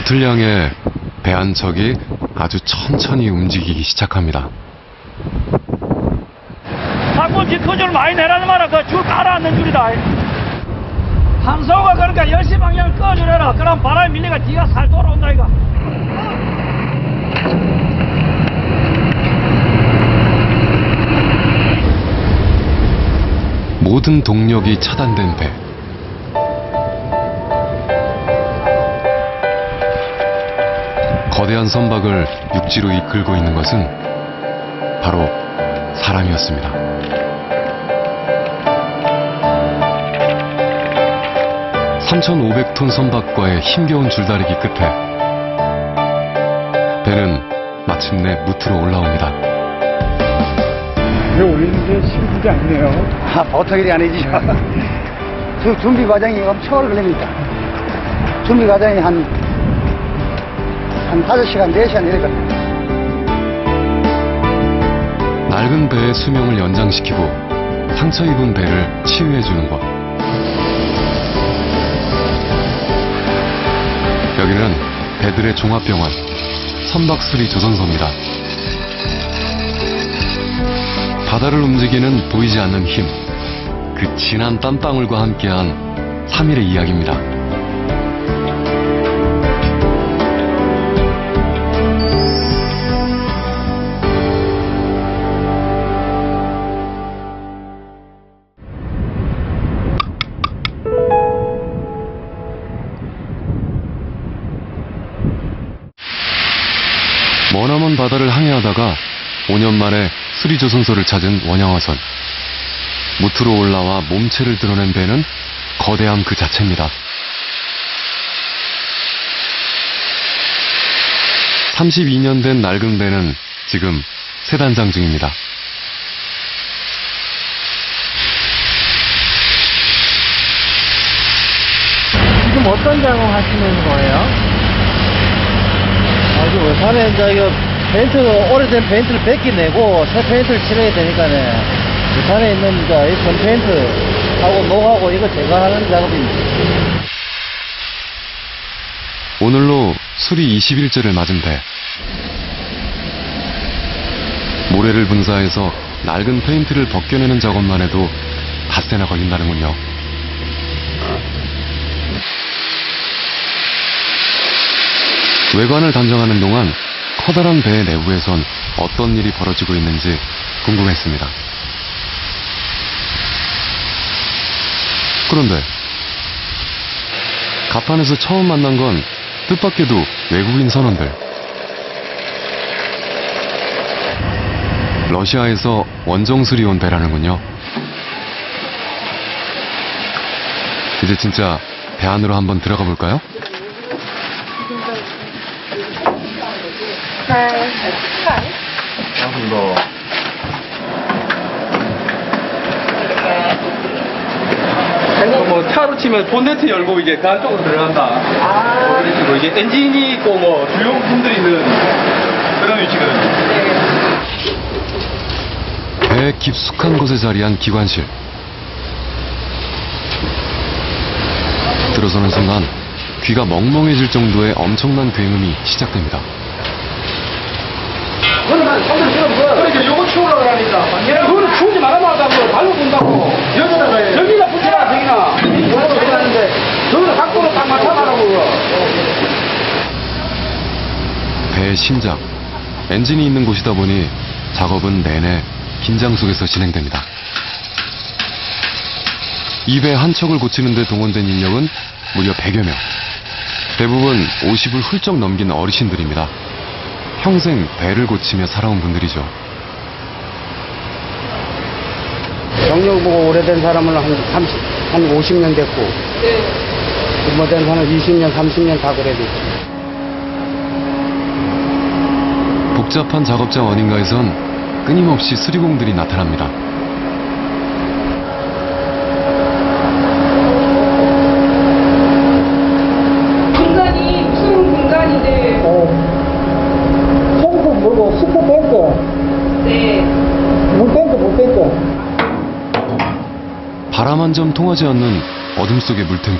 무틀 향해 배한 척이 아주 천천히 움직이기 시작합니다. 자꾸 뒷거줄 많이 내라는 말은 그줄 깔아앉는 줄이다. 한소가 그러니까 10시 방향을 꺼주래라. 그럼 바람이 밀리가 뒤가 살 돌아온다 이거. 모든 동력이 차단된 배. 거대한 선박을 육지로 이끌고 있는 것은 바로 사람이었습니다. (3,500톤) 선박과의 힘겨운 줄다리기 끝에 배는 마침내 무트로 올라옵니다. 배 올리는 게 쉬운 게 아니네요. 아, 보통 일이 아니지. 주, 준비 과정이 엄청 걸립니다. 준비 과정이 한, 한 5시간, 4시간 이래 걸립니다. 낡은 배의 수명을 연장시키고 상처 입은 배를 치유해주는 것. 여기는 배들의 종합병원, 선박수리 조선소입니다. 바다를 움직이는 보이지 않는 힘, 그 진한 땀방울과 함께한 3일의 이야기입니다. 바다를 항해하다가 5년 만에 수리조선소를 찾은 원양어선. 무트로 올라와 몸체를 드러낸 배는 거대함 그 자체입니다. 32년 된 낡은 배는 지금 세단장 중입니다. 지금 어떤 작업 하시는 거예요? 아주 이제 이거 페인트, 오래된 페인트를 벗겨내고 새 페인트를 칠해야 되니까네. 부산에 있는 이전 페인트하고 녹하고 이거 제거하는 작업입니다. 오늘로 수리 20일째를 맞은 배. 모래를 분사해서 낡은 페인트를 벗겨내는 작업만 해도 닷새나 걸린다는군요. 외관을 단정하는 동안 커다란 배 내부에선 어떤 일이 벌어지고 있는지 궁금했습니다. 그런데 가판에서 처음 만난 건 뜻밖에도 외국인 선원들. 러시아에서 원정 수리 온 배라는군요. 이제 진짜 배 안으로 한번 들어가 볼까요? 뭐 차로 치면 본네트 열고 이게 그 안쪽으로 들어간다. 뭐 이런 식으로 이게 엔진이 있고 뭐 주요 부품들이 있는 그런 위치거든요. 배 깊숙한 곳에 자리한 기관실. 들어서는 순간 귀가 멍멍해질 정도의 엄청난 굉음이 시작됩니다. 그러니까 요거 치우라 그러니까. 그거는 치우지 말아봐 하고 발로 본다고. 여기다가 여기다 붙여라 저기나. 저기다 각도로 딱 맞춰놔라고. 배의 심장, 엔진이 있는 곳이다 보니 작업은 내내 긴장 속에서 진행됩니다. 이배한 척을 고치는 데 동원된 인력은 무려 100여 명. 대부분 50을 훌쩍 넘긴 어르신들입니다. 평생 배를 고치며 살아온 분들이죠. 경력 보고 오래된 사람은 한 30, 한 50년 됐고. 못된 사람은 20년, 30년 다 그래도. 복잡한 작업장 어딘가에선 끊임없이 수리공들이 나타납니다. 공간이 무슨 공간인데 송수 뭐고 스프 페인트, 네 물 페인트, 물 페인트. 바람 한 점 통하지 않는 어둠 속의 물탱크.